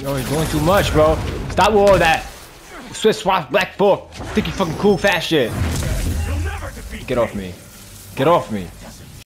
Yo, you're doing too much, bro. Stop with all that. Swiss swap black fork. Think you fucking cool fast shit. Get off me. Get off me.